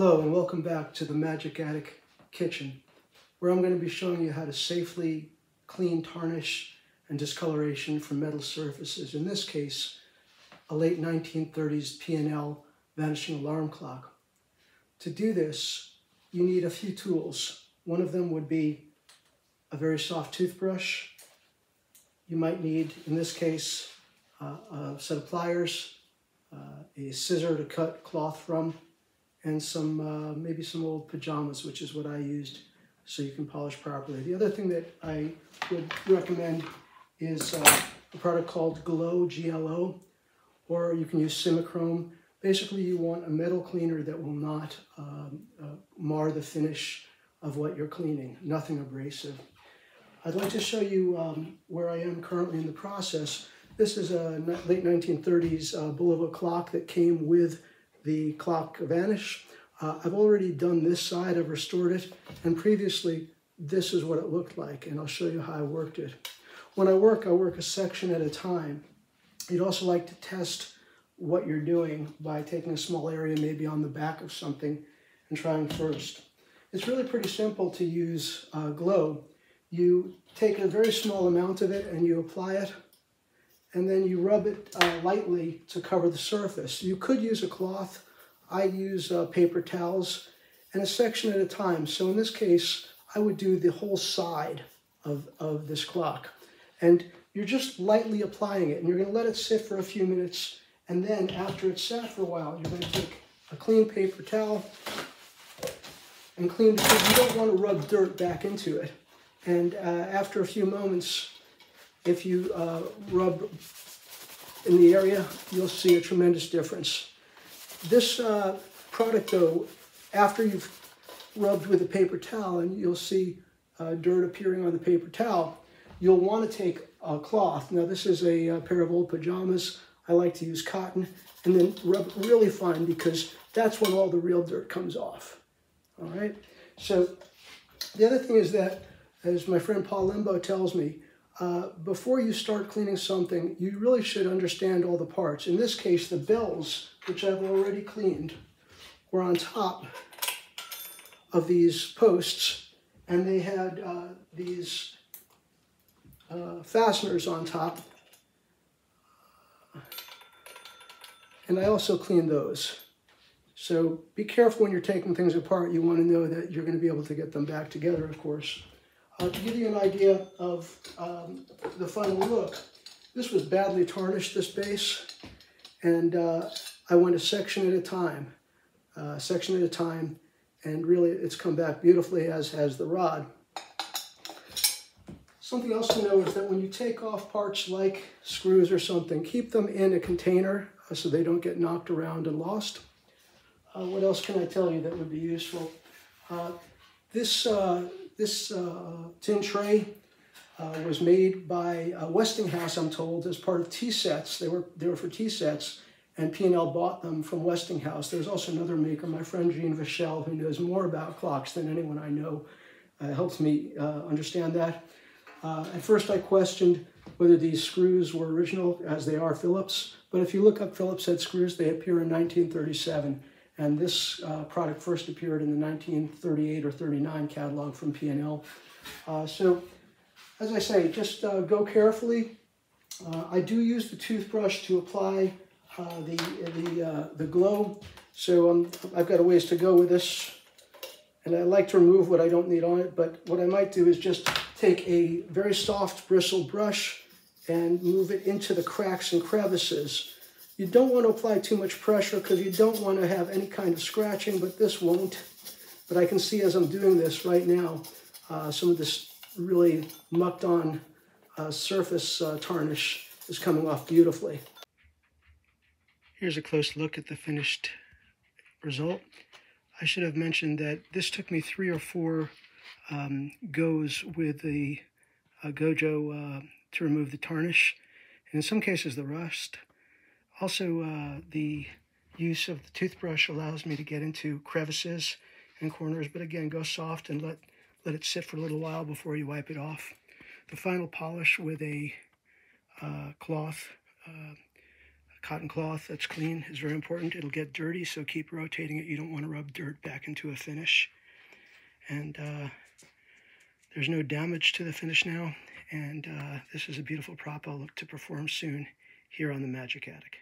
Hello and welcome back to the Magic Attic Kitchen where I'm going to be showing you how to safely clean tarnish and discoloration from metal surfaces. In this case, a late 1930s P&L vanishing alarm clock. To do this, you need a few tools. One of them would be a very soft toothbrush. You might need, in this case, uh, a set of pliers, uh, a scissor to cut cloth from, and some uh, maybe some old pajamas, which is what I used, so you can polish properly. The other thing that I would recommend is uh, a product called Glo, G-L-O, or you can use Simichrome. Basically, you want a metal cleaner that will not um, uh, mar the finish of what you're cleaning, nothing abrasive. I'd like to show you um, where I am currently in the process. This is a late 1930s uh, Bulova clock that came with the clock vanish. Uh, I've already done this side, I've restored it, and previously this is what it looked like, and I'll show you how I worked it. When I work, I work a section at a time. You'd also like to test what you're doing by taking a small area maybe on the back of something and trying first. It's really pretty simple to use uh, Glo. You take a very small amount of it and you apply it and then you rub it uh, lightly to cover the surface. You could use a cloth. I use uh, paper towels and a section at a time. So in this case, I would do the whole side of, of this clock. And you're just lightly applying it and you're going to let it sit for a few minutes. And then after it's sat for a while, you're going to take a clean paper towel and clean because you don't want to rub dirt back into it. And uh, after a few moments, if you uh, rub in the area, you'll see a tremendous difference. This uh, product, though, after you've rubbed with a paper towel and you'll see uh, dirt appearing on the paper towel, you'll want to take a cloth. Now, this is a, a uh, pair of old pajamas. I like to use cotton and then rub really fine because that's when all the real dirt comes off. All right. So the other thing is that, as my friend Paul Limbo tells me, uh, before you start cleaning something, you really should understand all the parts. In this case, the bells, which I've already cleaned, were on top of these posts, and they had uh, these uh, fasteners on top. And I also cleaned those. So be careful when you're taking things apart. You want to know that you're going to be able to get them back together, of course. Uh, to give you an idea of um, the final look, this was badly tarnished, this base, and uh, I went a section at a time, uh, section at a time, and really it's come back beautifully, as has the rod. Something else to know is that when you take off parts like screws or something, keep them in a container uh, so they don't get knocked around and lost. Uh, what else can I tell you that would be useful? Uh, this this uh, tin tray uh, was made by uh, Westinghouse, I'm told, as part of tea sets. They were, they were for tea sets, and P&L bought them from Westinghouse. There's also another maker, my friend Jean Vachel, who knows more about clocks than anyone I know, uh, helps me uh, understand that. Uh, at first I questioned whether these screws were original, as they are Phillips, but if you look up Phillips head screws, they appear in 1937. And this uh, product first appeared in the 1938 or 39 catalog from P&L. Uh, so, as I say, just uh, go carefully. Uh, I do use the toothbrush to apply uh, the, the, uh, the Glo. So um, I've got a ways to go with this. And I like to remove what I don't need on it, but what I might do is just take a very soft bristle brush and move it into the cracks and crevices you don't want to apply too much pressure because you don't want to have any kind of scratching, but this won't. But I can see as I'm doing this right now, uh, some of this really mucked on uh, surface uh, tarnish is coming off beautifully. Here's a close look at the finished result. I should have mentioned that this took me three or four um, goes with the uh, Gojo uh, to remove the tarnish. And in some cases, the rust. Also, uh, the use of the toothbrush allows me to get into crevices and corners, but again, go soft and let, let it sit for a little while before you wipe it off. The final polish with a uh, cloth uh, cotton cloth that's clean is very important. It'll get dirty, so keep rotating it. You don't want to rub dirt back into a finish. And uh, there's no damage to the finish now. And uh, this is a beautiful prop I'll look to perform soon here on the Magic Attic.